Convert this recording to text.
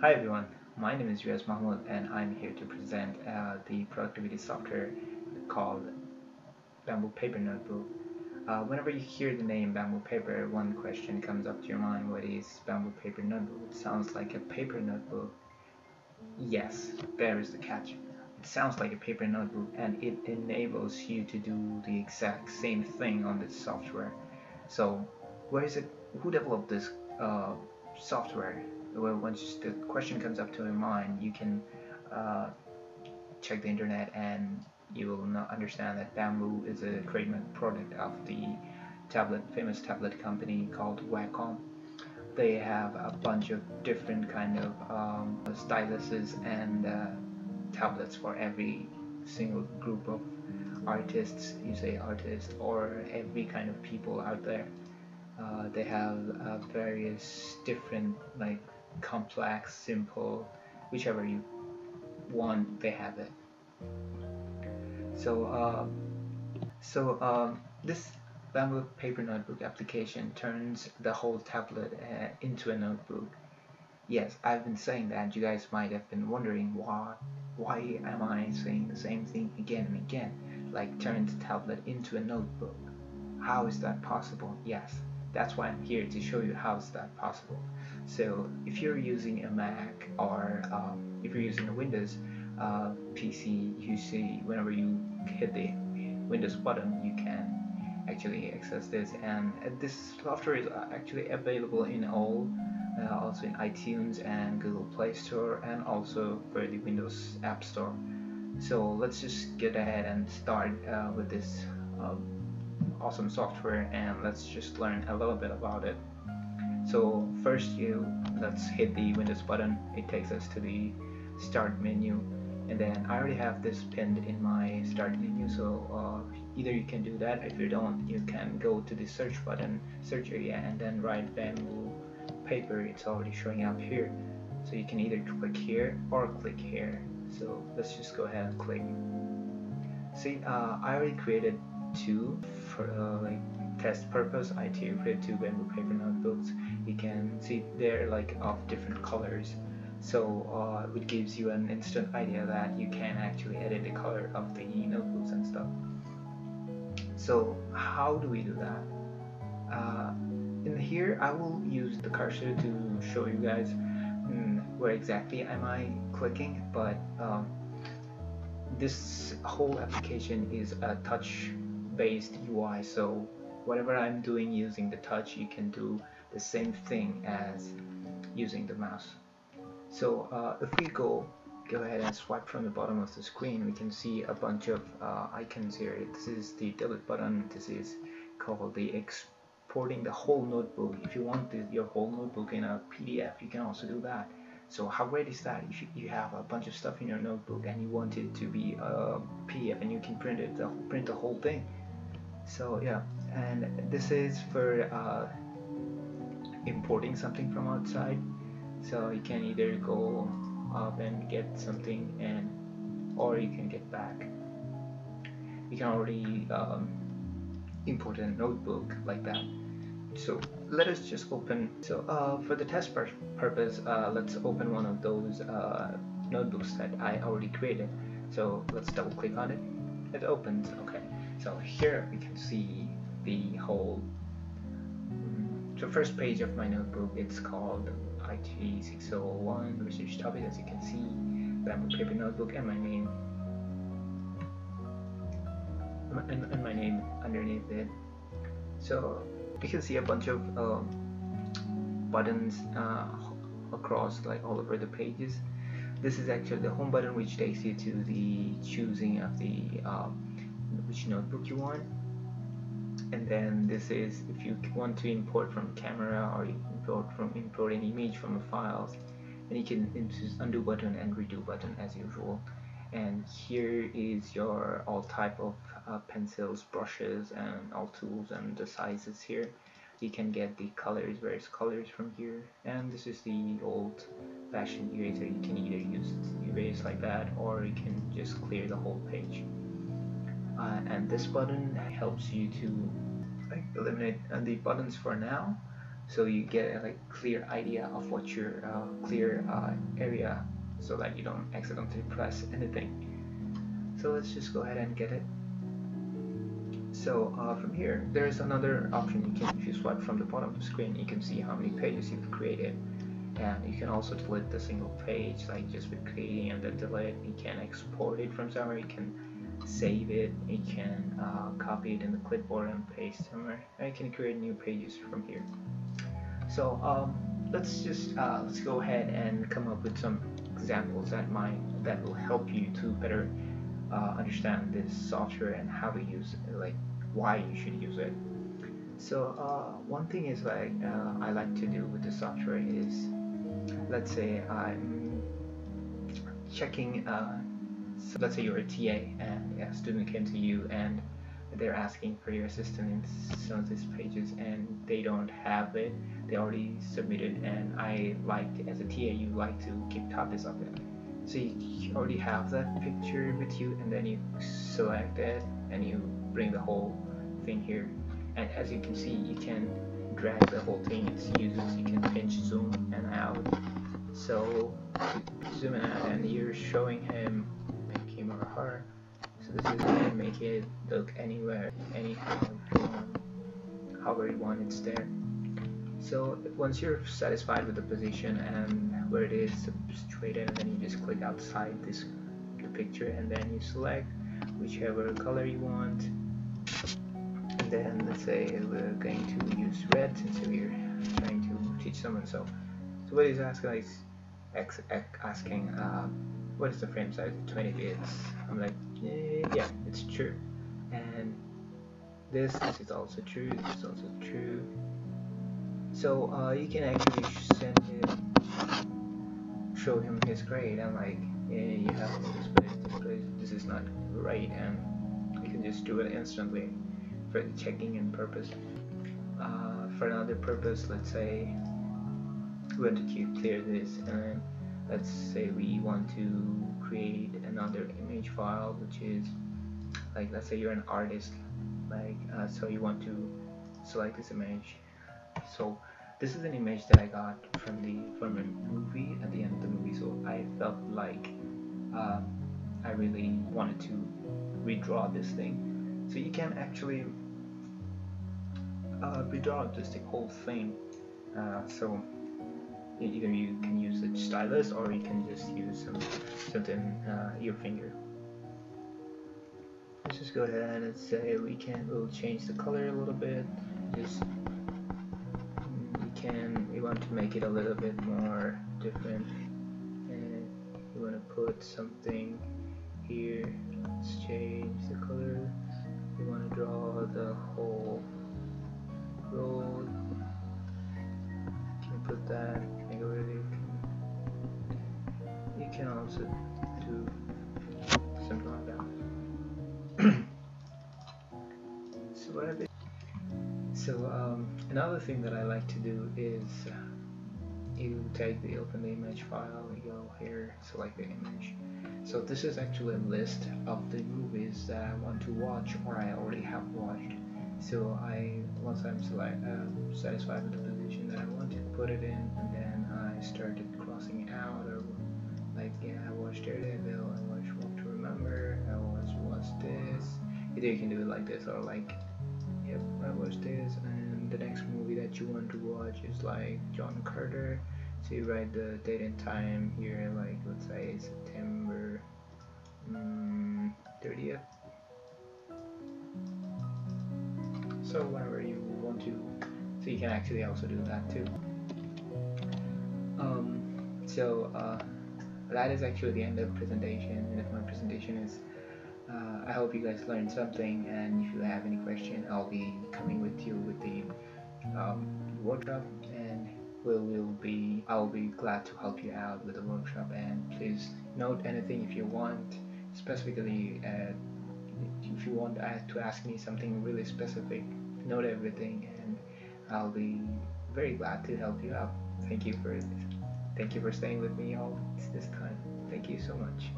Hi everyone, my name is Riaz Mahmood and I'm here to present uh, the productivity software called Bamboo Paper Notebook. Uh, whenever you hear the name Bamboo Paper, one question comes up to your mind, what is Bamboo Paper Notebook? It sounds like a paper notebook. Yes, there is the catch. It sounds like a paper notebook and it enables you to do the exact same thing on this software. So, where is it? Who developed this uh, software? Once the question comes up to your mind, you can uh, check the internet and you will not understand that Bamboo is a trademark product of the tablet, famous tablet company called Wacom. They have a bunch of different kind of um, styluses and uh, tablets for every single group of artists, you say artist, or every kind of people out there. Uh, they have uh, various different like complex, simple, whichever you want, they have it. So, uh, so um, this Bamboo Paper Notebook application turns the whole tablet uh, into a notebook. Yes, I've been saying that. You guys might have been wondering why, why am I saying the same thing again and again? Like turn the tablet into a notebook. How is that possible? Yes, that's why I'm here to show you how is that possible. So if you're using a Mac or um, if you're using a Windows uh, PC, you see whenever you hit the Windows button, you can actually access this. And this software is actually available in all, uh, also in iTunes and Google Play Store, and also for the Windows App Store. So let's just get ahead and start uh, with this um, awesome software, and let's just learn a little bit about it. So first you let's hit the Windows button. It takes us to the start menu. And then I already have this pinned in my start menu so uh, either you can do that. If you don't you can go to the search button search area and then write bamboo paper it's already showing up here. So you can either click here or click here. So let's just go ahead and click. See uh, I already created two for uh, like test purpose I created two bamboo paper notebooks. You can see they're like of different colors. So uh, it gives you an instant idea that you can actually edit the color of the notebooks and stuff. So how do we do that? Uh, in here I will use the cursor to show you guys mm, where exactly am I clicking but um, this whole application is a touch based UI so whatever I'm doing using the touch you can do the same thing as using the mouse. So uh, if we go go ahead and swipe from the bottom of the screen we can see a bunch of uh, icons here. This is the delete button, this is called the exporting the whole notebook. If you want the, your whole notebook in a PDF you can also do that. So how great is that if you, have a bunch of stuff in your notebook and you want it to be a PDF and you can print it, print the whole thing. So yeah, and this is for uh, importing something from outside. So you can either go up and get something and or you can get back. You can already um, import a notebook like that. So let us just open so uh, for the test pur purpose uh, let's open one of those uh, notebooks that I already created. So let's double click on it. It opens okay so here we can see the whole the first page of my notebook. It's called IT 601 research topic. As you can see bamboo paper notebook and my name. And, and my name underneath it. So you can see a bunch of um, buttons uh, across like all over the pages. This is actually the home button which takes you to the choosing of the uh, which notebook you want. And then this is if you want to import from camera or import from import an image from a files then you can use undo button and redo button as usual. And here is your all type of uh, pencils brushes and all tools and the sizes here. You can get the colors various colors from here. And this is the old fashioned eraser. You can either use erase like that or you can just clear the whole page uh, and this button helps you to like, eliminate uh, the buttons for now so you get a like clear idea of what your uh, clear uh, area so that you don't accidentally press anything. So let's just go ahead and get it. So uh, from here there's another option you can if you swipe from the bottom of the screen you can see how many pages you've created. And you can also delete the single page like just with creating and then delete. You can export it from somewhere. You can save it you can uh, copy it in the clipboard and paste somewhere. You can create new pages from here. So um, let's just uh, let's go ahead and come up with some examples that might that will help you to better uh, understand this software and how to use it, like why you should use it. So uh, one thing is like uh, I like to do with the software is let's say I'm checking uh, so let's say you're a TA and a student came to you and they're asking for your assistance in some of these pages and they don't have it they already submitted and I like as a TA you like to keep copies of it. So you already have that picture with you and then you select it and you bring the whole thing here. And as you can see you can drag the whole thing it's uses you can pinch zoom and out. So zoom in out and you're showing him her so this is to make it look anywhere anyhow however you want it's there. So once you're satisfied with the position and where it is situated then you just click outside this the picture and then you select whichever color you want. And then let's say we're going to use red since we're trying to teach someone. So so what he's asking is asking uh, what is the frame size? 20 bits. I'm like eh, yeah it's true. And this this is also true this is also true. So uh, you can actually send him show him his grade. And like yeah, you have this place this place this is not right and you can just do it instantly for the checking and purpose. Uh, for another purpose let's say we want to clear this and let's say we want to create another image file which is like let's say you're an artist like uh, so you want to select this image. So this is an image that I got from the from a movie at the end of the movie so I felt like um, I really wanted to redraw this thing. So you can actually uh, redraw just the whole thing. Uh, so either you can use the stylus or you can just use some something uh, your finger. Let's just go ahead and say we can we'll change the color a little bit. Just we can we want to make it a little bit more different. And we want to put something here. Let's change the color. We want to draw the whole road can put that do something like that. So what so um, another thing that I like to do is uh, you take the open the image file you go here select the image. So this is actually a list of the movies that I want to watch or I already have watched. So I once I'm select, uh, satisfied with the position that I want to put it in and then I started crossing out like yeah I watched Daredevil I watched Walk to Remember I watched What's This? Either you can do it like this or like yep I watched this. And the next movie that you want to watch is like John Carter. So you write the date and time here like let's say September mm, 30th so whenever you want to. So you can actually also do that too. Um, so uh, that is actually the end of presentation and if my presentation is uh, I hope you guys learned something and if you have any question I'll be coming with you with the um, workshop and we will be I'll be glad to help you out with the workshop and please note anything if you want specifically uh, if you want to ask me something really specific note everything and I'll be very glad to help you out. Thank you for thank you for staying with me all this time. Thank you so much